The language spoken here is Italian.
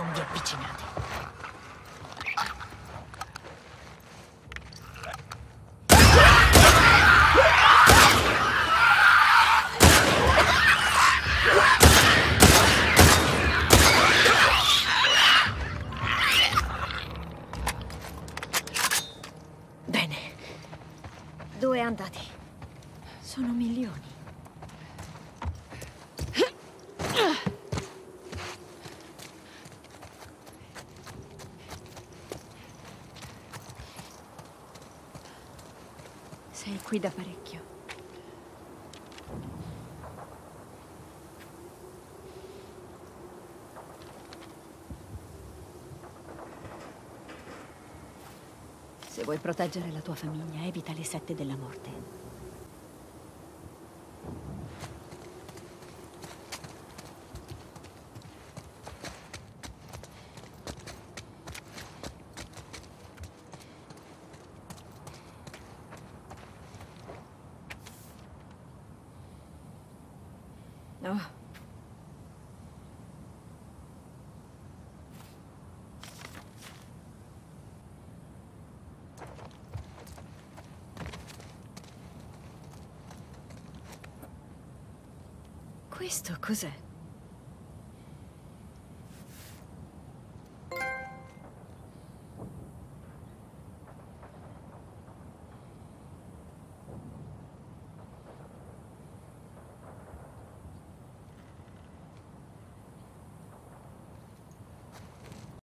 ravvicinati. Bene. Due andati. Sono milioni. Sei qui da parecchio. Se vuoi proteggere la tua famiglia, evita le sette della morte. No. Questo cos'è?